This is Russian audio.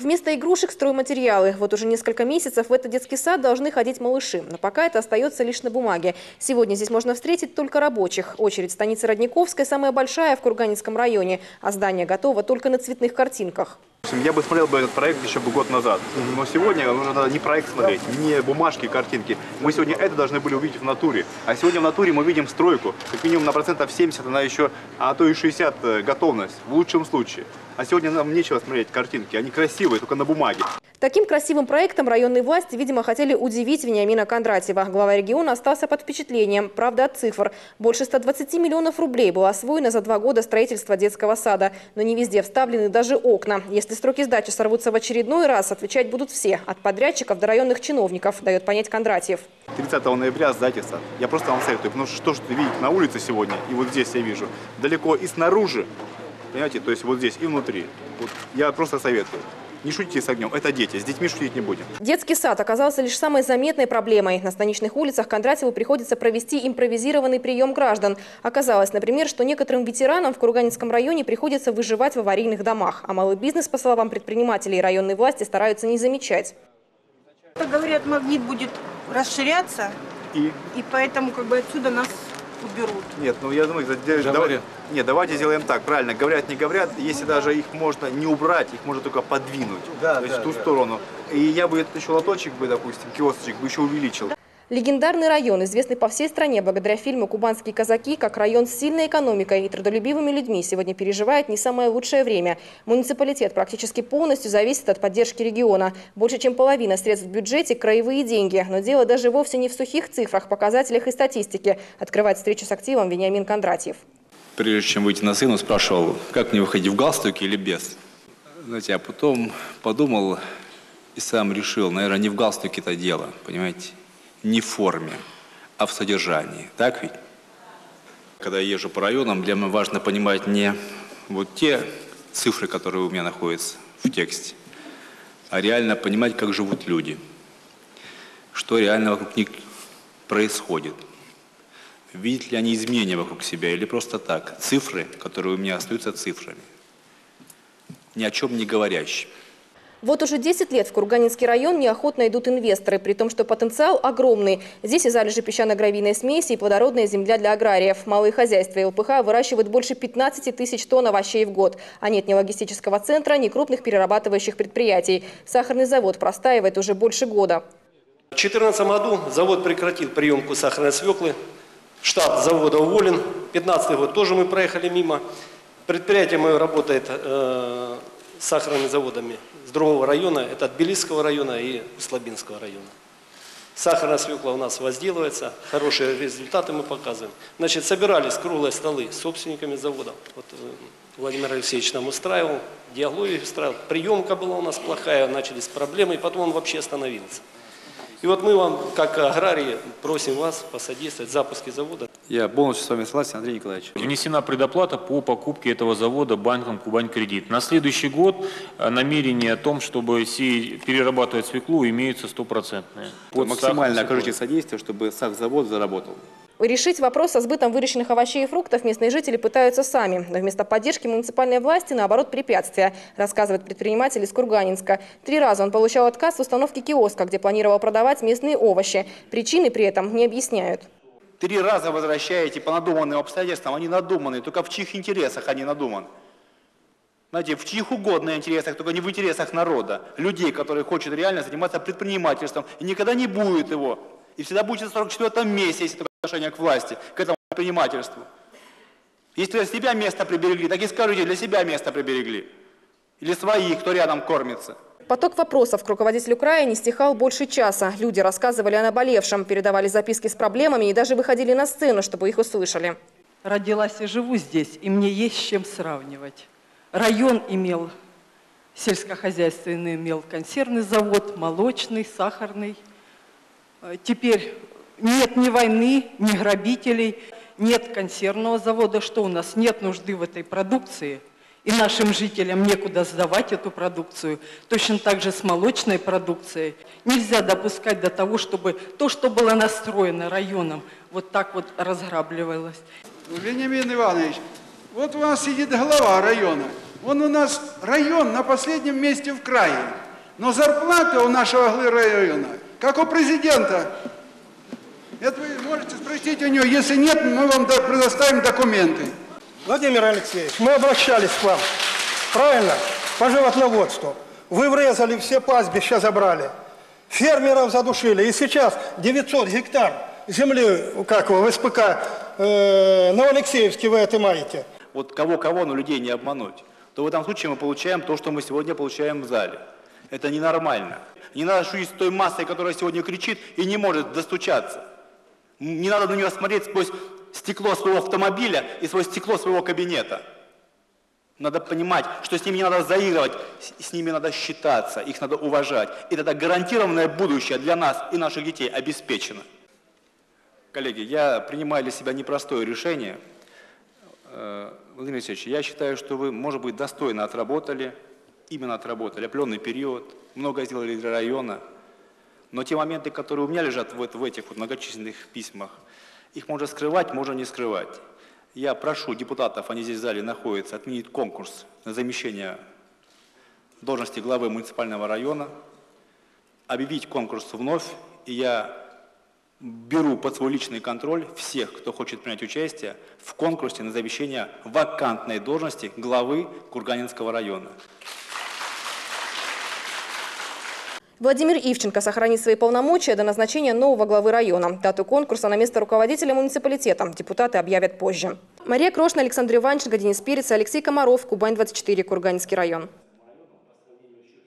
Вместо игрушек – стройматериалы. Вот уже несколько месяцев в этот детский сад должны ходить малыши. Но пока это остается лишь на бумаге. Сегодня здесь можно встретить только рабочих. Очередь станицы Родниковской самая большая в Курганинском районе. А здание готово только на цветных картинках. Я бы смотрел бы этот проект еще бы год назад. Но сегодня нужно не проект смотреть, не бумажки, картинки. Мы сегодня это должны были увидеть в натуре. А сегодня в натуре мы видим стройку. Как минимум на процентов 70, она еще, а то и 60 э, готовность, в лучшем случае. А сегодня нам нечего смотреть картинки, они красивые, только на бумаге. Таким красивым проектом районные власти, видимо, хотели удивить Вениамина Кондратьева. Глава региона остался под впечатлением, правда, от цифр. Больше 120 миллионов рублей было освоено за два года строительства детского сада. Но не везде вставлены даже окна. Если сроки сдачи сорвутся в очередной раз, отвечать будут все. От подрядчиков до районных чиновников, дает понять Кондратьев. 30 ноября сдайте сад. Я просто вам советую, потому что что же видите на улице сегодня, и вот здесь я вижу, далеко и снаружи, понимаете, то есть вот здесь и внутри. Вот я просто советую. Не шутите с огнем, это дети, с детьми шутить не будем. Детский сад оказался лишь самой заметной проблемой. На станичных улицах Кондратьеву приходится провести импровизированный прием граждан. Оказалось, например, что некоторым ветеранам в Курганинском районе приходится выживать в аварийных домах. А малый бизнес, по словам предпринимателей, районной власти стараются не замечать. Говорят, магнит будет расширяться, И и поэтому как бы отсюда нас уберут. Нет, ну я думаю, давай- нет, давайте сделаем так, правильно, говорят, не говорят, если даже их можно не убрать, их можно только подвинуть, то есть в ту сторону. И я бы этот еще лоточек бы, допустим, киосочек бы еще увеличил. Легендарный район, известный по всей стране благодаря фильму «Кубанские казаки», как район с сильной экономикой и трудолюбивыми людьми, сегодня переживает не самое лучшее время. Муниципалитет практически полностью зависит от поддержки региона. Больше чем половина средств в бюджете – краевые деньги. Но дело даже вовсе не в сухих цифрах, показателях и статистике. Открывает встречу с активом Вениамин Кондратьев. прежде чем выйти на сцену, спрашивал, как мне выходить в галстуке или без. Знаете, а потом подумал и сам решил, наверное, не в галстуке это дело, понимаете, не в форме, а в содержании. Так ведь? Когда я езжу по районам, для меня важно понимать не вот те цифры, которые у меня находятся в тексте, а реально понимать, как живут люди, что реально вокруг них происходит. Видят ли они изменения вокруг себя или просто так? Цифры, которые у меня остаются цифрами. Ни о чем не говорящими. Вот уже 10 лет в Курганинский район неохотно идут инвесторы, при том, что потенциал огромный. Здесь и залежи песчано-гравийной смеси, и плодородная земля для аграриев. Малые хозяйства ЛПХ выращивают больше 15 тысяч тонн овощей в год. А нет ни логистического центра, ни крупных перерабатывающих предприятий. Сахарный завод простаивает уже больше года. В 2014 году завод прекратил приемку сахарной свеклы. Штат завода уволен. 2015 год тоже мы проехали мимо. Предприятие мое работает э, сахарными заводами с другого района. Это от Белисского района и Слабинского района. Сахарная свекла у нас возделывается, хорошие результаты мы показываем. Значит, собирались круглые столы с собственниками завода. Вот э, Владимир Алексеевич нам устраивал, диалогию устраивал. Приемка была у нас плохая, начались проблемы, и потом он вообще остановился. И вот мы вам, как аграрии, просим вас посодействовать в запуске завода. Я полностью с вами согласен, Андрей Николаевич. Внесена предоплата по покупке этого завода банком «Кубань Кредит». На следующий год э, намерение о том, чтобы перерабатывать свеклу, имеются стопроцентные. Под Максимально окажите содействие, чтобы сахзавод заработал. Решить вопрос со сбытом выращенных овощей и фруктов местные жители пытаются сами. Но вместо поддержки муниципальной власти, наоборот, препятствия, рассказывает предприниматель из Курганинска. Три раза он получал отказ в установке киоска, где планировал продавать местные овощи. Причины при этом не объясняют. Три раза возвращаете по надуманным обстоятельствам, они надуманы, только в чьих интересах они надуманы. Знаете, в чьих угодно интересах, только не в интересах народа, людей, которые хотят реально заниматься предпринимательством, и никогда не будет его. И всегда будет в 44 месте, если такое отношение к власти, к этому предпринимательству. Если для себя место приберегли, так и скажите, для себя место приберегли. Или своих, кто рядом кормится. Поток вопросов к руководителю края не стихал больше часа. Люди рассказывали о наболевшем, передавали записки с проблемами и даже выходили на сцену, чтобы их услышали. Родилась и живу здесь, и мне есть с чем сравнивать. Район имел, сельскохозяйственный имел консервный завод, молочный, сахарный. Э, Теперь нет ни войны, ни грабителей, нет консервного завода. Что у нас? Нет нужды в этой продукции. И нашим жителям некуда сдавать эту продукцию. Точно так же с молочной продукцией. Нельзя допускать до того, чтобы то, что было настроено районом, вот так вот разграбливалось. Вениамин Иванович, вот у нас сидит глава района. Он у нас район на последнем месте в крае. Но зарплата у нашего главы района, как у президента. Это вы можете спросить у него. Если нет, мы вам предоставим документы. Владимир Алексеевич, мы обращались к вам, правильно, по животноводству. Вы врезали, все пастбища забрали, фермеров задушили. И сейчас 900 гектар земли, как его, в СПК э, на Алексеевске вы отымаете. Вот кого-кого, но людей не обмануть. То в этом случае мы получаем то, что мы сегодня получаем в зале. Это ненормально. Не надо шутить с той массой, которая сегодня кричит и не может достучаться. Не надо на нее смотреть сквозь стекло своего автомобиля и сквозь стекло своего кабинета. Надо понимать, что с ними не надо заигрывать, с, ними надо считаться, их надо уважать. И тогда гарантированное будущее для нас и наших детей обеспечено. Коллеги, я принимаю для себя непростое решение. Э, Владимир Алексеевич, я считаю, что вы, может быть, достойно отработали, именно отработали определенный период, многое сделали для района. Но те моменты, которые у меня лежат в, эт- в этих вот многочисленных письмах, их можно скрывать, можно не скрывать. Я прошу депутатов, они здесь в зале находятся, отменить конкурс на замещение должности главы муниципального района, объявить конкурс вновь, и я беру под свой личный контроль всех, кто хочет принять участие в конкурсе на замещение вакантной должности главы Курганинского района. Владимир Ивченко сохранит свои полномочия до назначения нового главы района. Дату конкурса на место руководителя муниципалитета депутаты объявят позже. Мария Крошна, Александр Иванченко, Денис Перец, Алексей Комаров, Кубань-24, Курганинский район.